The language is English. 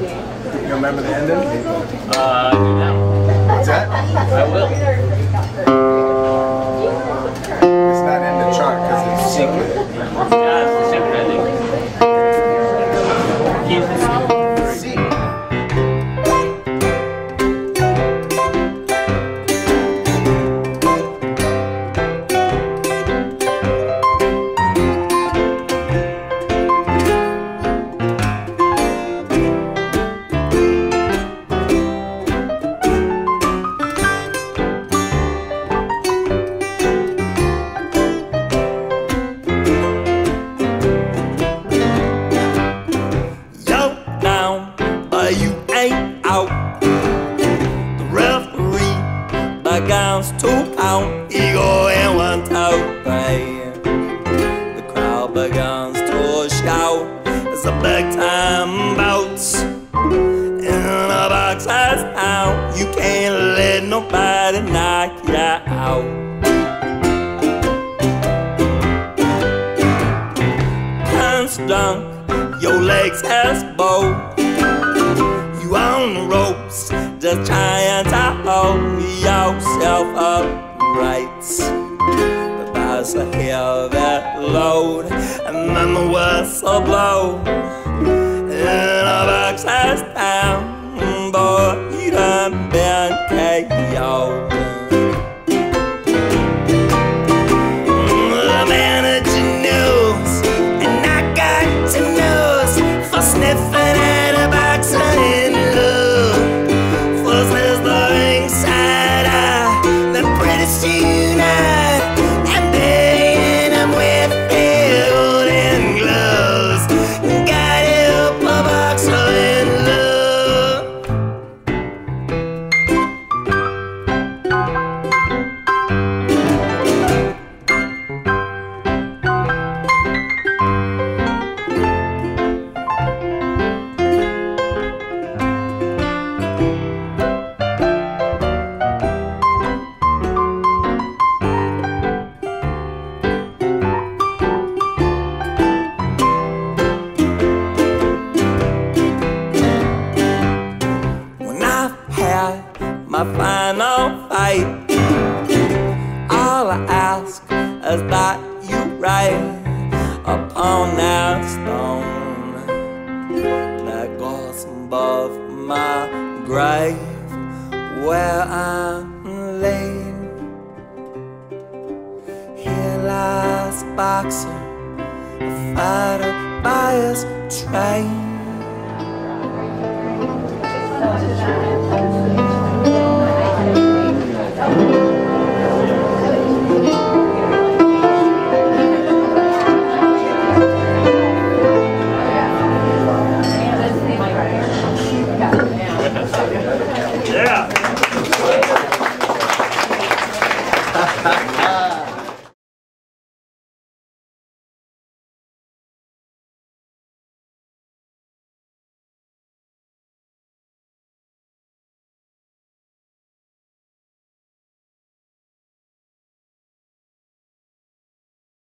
You remember the ending? Uh, do now. What's that? I will. It's not in the chart because it's secret. Yeah, it's the secret ending. Begins to count. Ego and The crowd begins to shout. It's a big time bout. In a boxer's out. you can't let nobody knock you out. Dunk, your legs as bow. You on the ropes, just trying to hold yourself upright. But that's a heavy load, and then the whistle blow. My final fight, all I ask is that you write upon that stone that goes above my grave where I'm laid. Here lies boxer, a fighter by his trade.